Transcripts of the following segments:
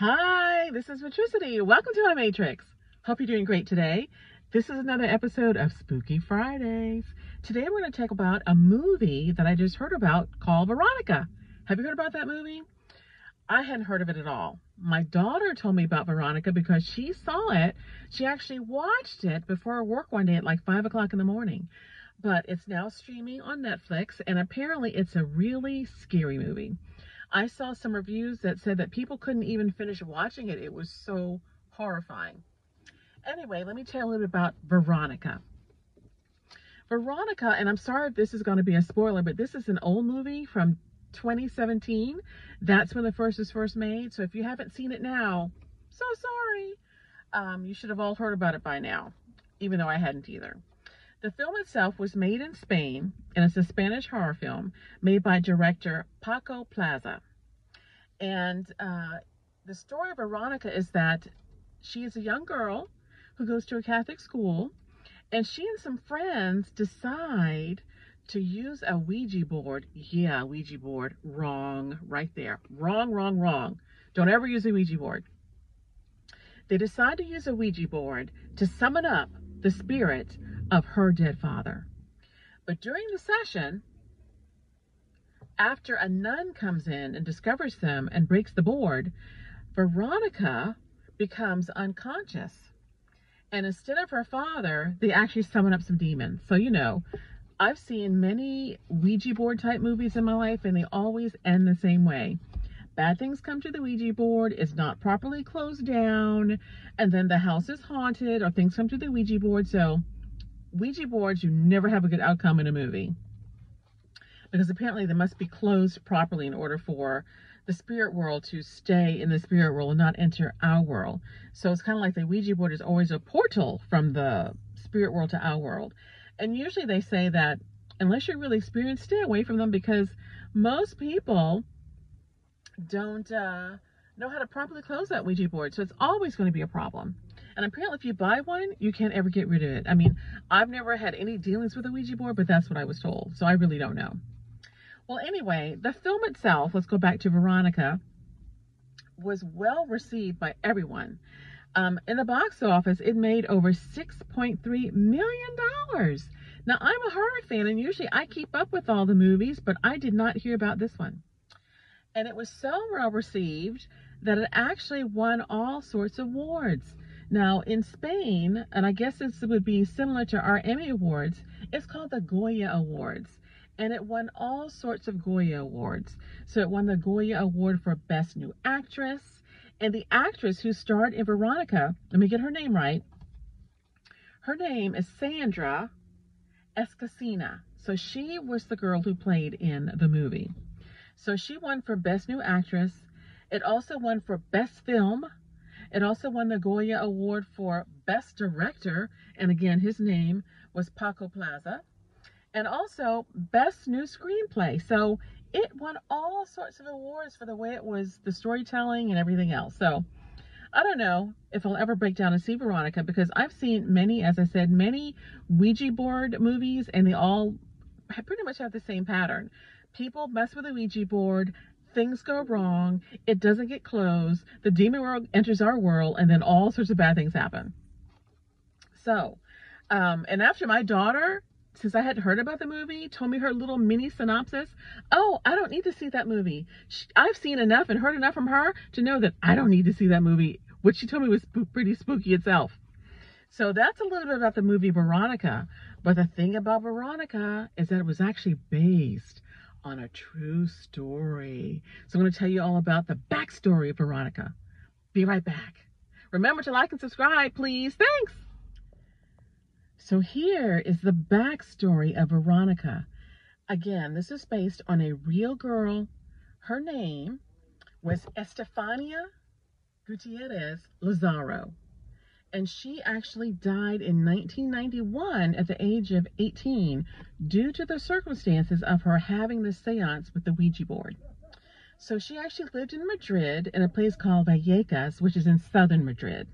Hi, this is Matrixity. Welcome to my Matrix. Hope you're doing great today. This is another episode of Spooky Fridays. Today we're going to talk about a movie that I just heard about called Veronica. Have you heard about that movie? I hadn't heard of it at all. My daughter told me about Veronica because she saw it. She actually watched it before work one day at like 5 o'clock in the morning. But it's now streaming on Netflix, and apparently it's a really scary movie. I saw some reviews that said that people couldn't even finish watching it. It was so horrifying. Anyway, let me tell you a little bit about Veronica. Veronica, and I'm sorry if this is going to be a spoiler, but this is an old movie from 2017. That's when the first was first made. So if you haven't seen it now, so sorry. Um, you should have all heard about it by now, even though I hadn't either. The film itself was made in Spain, and it's a Spanish horror film made by director Paco Plaza. And uh, the story of Veronica is that she is a young girl who goes to a Catholic school, and she and some friends decide to use a Ouija board. Yeah, Ouija board. Wrong, right there. Wrong, wrong, wrong. Don't ever use a Ouija board. They decide to use a Ouija board to summon up the spirit of her dead father. But during the session, after a nun comes in and discovers them and breaks the board, Veronica becomes unconscious. And instead of her father, they actually summon up some demons. So, you know, I've seen many Ouija board type movies in my life, and they always end the same way. Bad things come to the Ouija board, it's not properly closed down, and then the house is haunted, or things come to the Ouija board. So, Ouija boards, you never have a good outcome in a movie. Because apparently they must be closed properly in order for the spirit world to stay in the spirit world and not enter our world. So it's kind of like the Ouija board is always a portal from the spirit world to our world. And usually they say that unless you're really experienced, stay away from them because most people don't uh, know how to properly close that Ouija board. So it's always going to be a problem. And apparently, if you buy one, you can't ever get rid of it. I mean, I've never had any dealings with a Ouija board, but that's what I was told. So I really don't know. Well, anyway, the film itself, let's go back to Veronica, was well received by everyone. Um, in the box office, it made over $6.3 million. Now, I'm a horror fan, and usually I keep up with all the movies, but I did not hear about this one. And it was so well received that it actually won all sorts of awards. Now, in Spain, and I guess this would be similar to our Emmy Awards, it's called the Goya Awards. And it won all sorts of Goya Awards. So it won the Goya Award for Best New Actress. And the actress who starred in Veronica, let me get her name right. Her name is Sandra Escacena. So she was the girl who played in the movie. So she won for Best New Actress. It also won for Best Film it also won the Goya Award for Best Director, and again, his name was Paco Plaza, and also Best New Screenplay. So it won all sorts of awards for the way it was, the storytelling and everything else. So I don't know if I'll ever break down and see Veronica because I've seen many, as I said, many Ouija board movies, and they all pretty much have the same pattern. People mess with the Ouija board, things go wrong, it doesn't get closed, the demon world enters our world, and then all sorts of bad things happen. So, um, and after my daughter, since I had heard about the movie, told me her little mini synopsis, oh, I don't need to see that movie. I've seen enough and heard enough from her to know that I don't need to see that movie, which she told me was pretty spooky itself. So that's a little bit about the movie Veronica. But the thing about Veronica is that it was actually based on a true story. So I'm going to tell you all about the backstory of Veronica. Be right back. Remember to like and subscribe, please. Thanks. So here is the backstory of Veronica. Again, this is based on a real girl. Her name was Estefania Gutierrez Lazaro and she actually died in 1991 at the age of 18 due to the circumstances of her having the seance with the Ouija board. So she actually lived in Madrid in a place called Vallecas, which is in southern Madrid.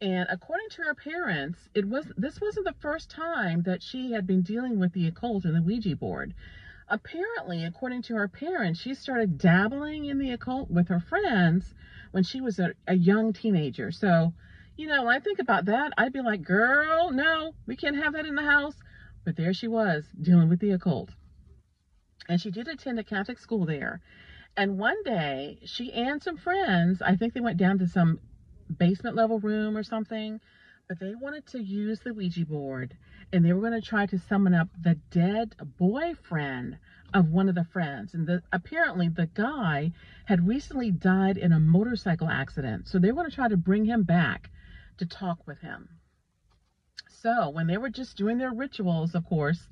And according to her parents, it was this wasn't the first time that she had been dealing with the occult and the Ouija board. apparently, according to her parents, she started dabbling in the occult with her friends when she was a, a young teenager. So, you know, when I think about that, I'd be like, girl, no, we can't have that in the house. But there she was, dealing with the occult. And she did attend a Catholic school there. And one day, she and some friends, I think they went down to some basement level room or something, but they wanted to use the Ouija board and they were going to try to summon up the dead boyfriend of one of the friends. And the, apparently, the guy had recently died in a motorcycle accident. So they were going to try to bring him back to talk with him. So when they were just doing their rituals, of course,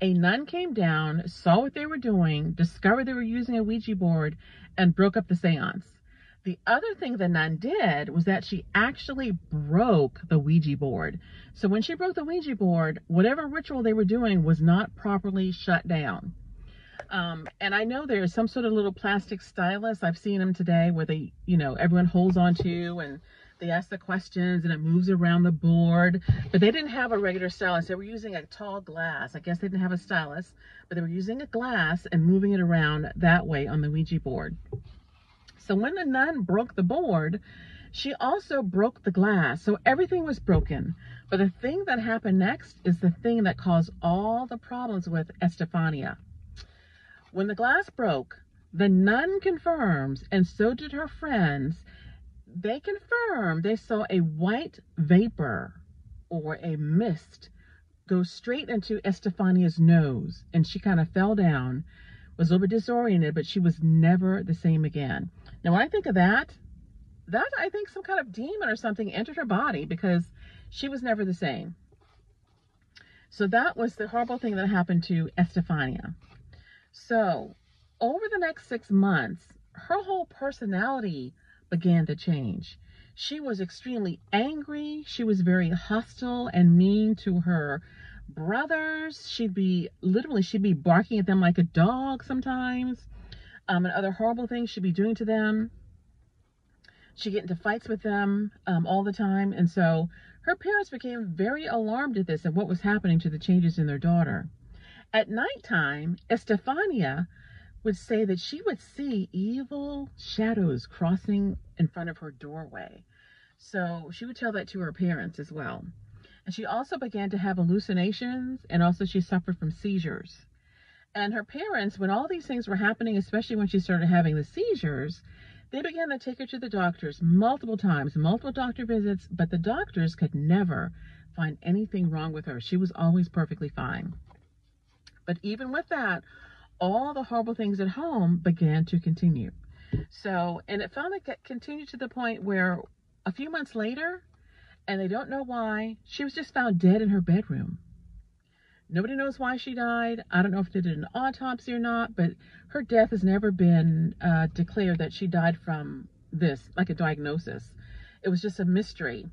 a nun came down, saw what they were doing, discovered they were using a Ouija board, and broke up the seance. The other thing the nun did was that she actually broke the Ouija board. So when she broke the Ouija board, whatever ritual they were doing was not properly shut down. Um, and I know there's some sort of little plastic stylus. I've seen them today where they, you know, everyone holds on to and they ask the questions and it moves around the board. But they didn't have a regular stylus. They were using a tall glass. I guess they didn't have a stylus, but they were using a glass and moving it around that way on the Ouija board. So when the nun broke the board, she also broke the glass. So everything was broken. But the thing that happened next is the thing that caused all the problems with Estefania. When the glass broke, the nun confirms, and so did her friends, they confirmed they saw a white vapor or a mist go straight into Estefania's nose, and she kind of fell down, was a little bit disoriented, but she was never the same again. Now, when I think of that, that I think some kind of demon or something entered her body because she was never the same. So that was the horrible thing that happened to Estefania. So over the next six months, her whole personality began to change. She was extremely angry. She was very hostile and mean to her brothers. She'd be literally, she'd be barking at them like a dog sometimes. Um, and other horrible things she'd be doing to them. She'd get into fights with them um, all the time. And so her parents became very alarmed at this and what was happening to the changes in their daughter. At nighttime, Estefania would say that she would see evil shadows crossing in front of her doorway. So she would tell that to her parents as well. And she also began to have hallucinations and also she suffered from seizures. And her parents, when all these things were happening, especially when she started having the seizures, they began to take her to the doctors multiple times, multiple doctor visits, but the doctors could never find anything wrong with her. She was always perfectly fine. But even with that, all the horrible things at home began to continue. So, and it finally continued to the point where a few months later, and they don't know why, she was just found dead in her bedroom. Nobody knows why she died. I don't know if they did an autopsy or not, but her death has never been uh, declared that she died from this, like a diagnosis. It was just a mystery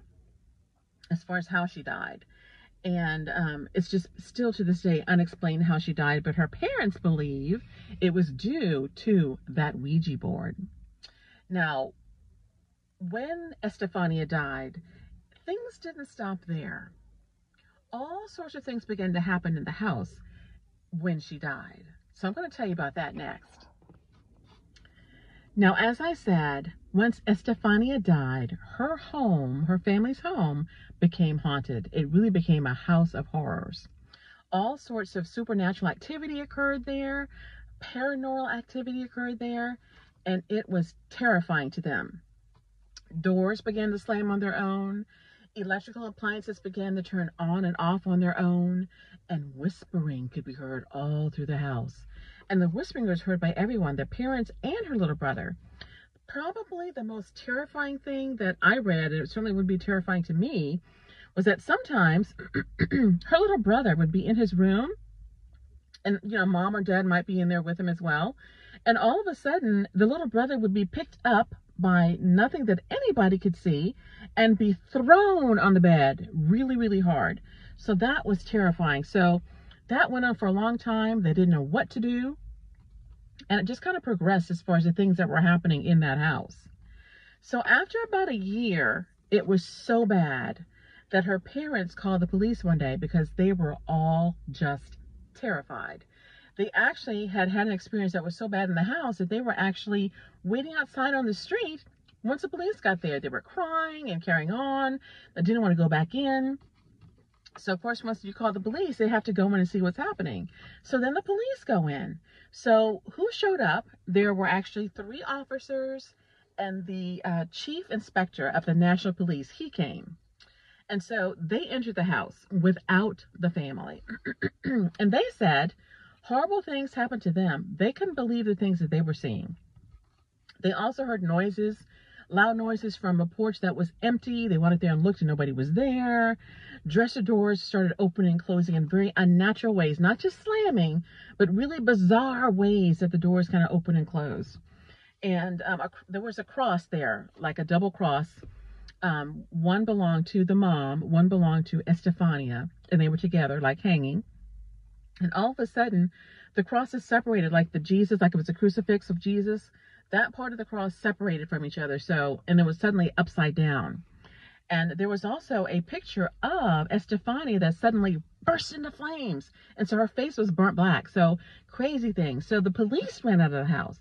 as far as how she died and um, it's just still to this day unexplained how she died. But her parents believe it was due to that Ouija board. Now, when Estefania died, things didn't stop there. All sorts of things began to happen in the house when she died. So I'm going to tell you about that next. Now, as I said, once Estefania died, her home, her family's home, became haunted. It really became a house of horrors. All sorts of supernatural activity occurred there, paranormal activity occurred there, and it was terrifying to them. Doors began to slam on their own, electrical appliances began to turn on and off on their own, and whispering could be heard all through the house and the whispering was heard by everyone, the parents and her little brother. Probably the most terrifying thing that I read, and it certainly would be terrifying to me, was that sometimes her little brother would be in his room, and you know, mom or dad might be in there with him as well, and all of a sudden, the little brother would be picked up by nothing that anybody could see and be thrown on the bed really, really hard. So that was terrifying. So that went on for a long time. They didn't know what to do. And it just kind of progressed as far as the things that were happening in that house. So after about a year, it was so bad that her parents called the police one day because they were all just terrified. they actually had had an experience that was so bad in the house that they were actually waiting outside on the street once the police got there. They were crying and carrying on. They didn't want to go back in. So of course, once you call the police, they have to go in and see what's happening. So then the police go in. So who showed up? There were actually three officers and the uh, chief inspector of the National Police. He came. And so they entered the house without the family. and they said horrible things happened to them. They couldn't believe the things that they were seeing. They also heard noises, loud noises from a porch that was empty. They went out there and looked and nobody was there. Dresser doors started opening and closing in very unnatural ways, not just slamming, but really bizarre ways that the doors kind of open and close. And um, a, there was a cross there, like a double cross. Um, one belonged to the mom, one belonged to Estefania, and they were together, like hanging. And all of a sudden, the cross is separated, like the Jesus, like it was a crucifix of Jesus. That part of the cross separated from each other. So, and it was suddenly upside down. And there was also a picture of Estefania that suddenly burst into flames. And so her face was burnt black. So crazy thing. So the police ran out of the house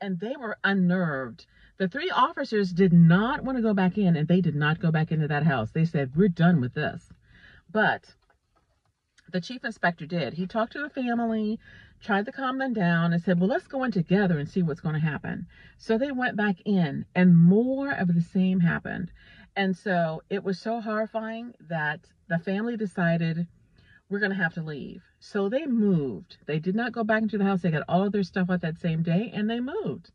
and they were unnerved. The three officers did not want to go back in and they did not go back into that house. They said, we're done with this. But the chief inspector did. He talked to the family, tried to calm them down, and said, Well, let's go in together and see what's going to happen. So they went back in, and more of the same happened. And so it was so horrifying that the family decided we're going to have to leave. So they moved. They did not go back into the house. They got all of their stuff out that same day and they moved.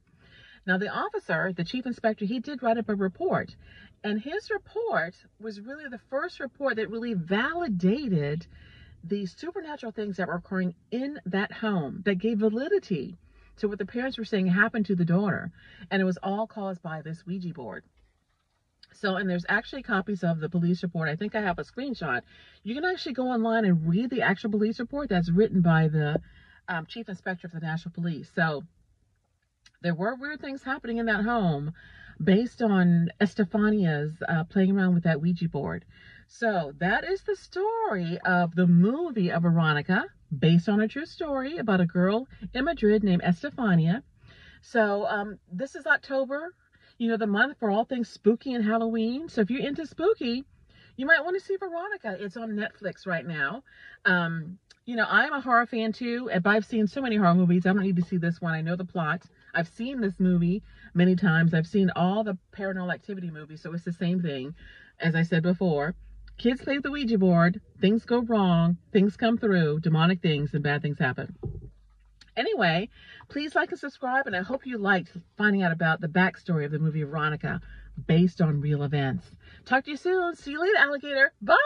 Now, the officer, the chief inspector, he did write up a report. And his report was really the first report that really validated the supernatural things that were occurring in that home that gave validity to what the parents were saying happened to the daughter. And it was all caused by this Ouija board. So, and there's actually copies of the police report. I think I have a screenshot. You can actually go online and read the actual police report that's written by the um, chief inspector of the National Police. So, there were weird things happening in that home based on Estefania's uh, playing around with that Ouija board. So that is the story of the movie of Veronica, based on a true story about a girl in Madrid named Estefania. So um, this is October, you know, the month for all things spooky and Halloween. So if you're into spooky, you might want to see Veronica. It's on Netflix right now. Um, you know, I'm a horror fan too, but I've seen so many horror movies. I don't need to see this one. I know the plot. I've seen this movie many times. I've seen all the paranormal activity movies, so it's the same thing, as I said before. Kids play with the Ouija board, things go wrong, things come through, demonic things, and bad things happen. Anyway, please like and subscribe, and I hope you liked finding out about the backstory of the movie Veronica based on real events. Talk to you soon. See you later, alligator. Bye.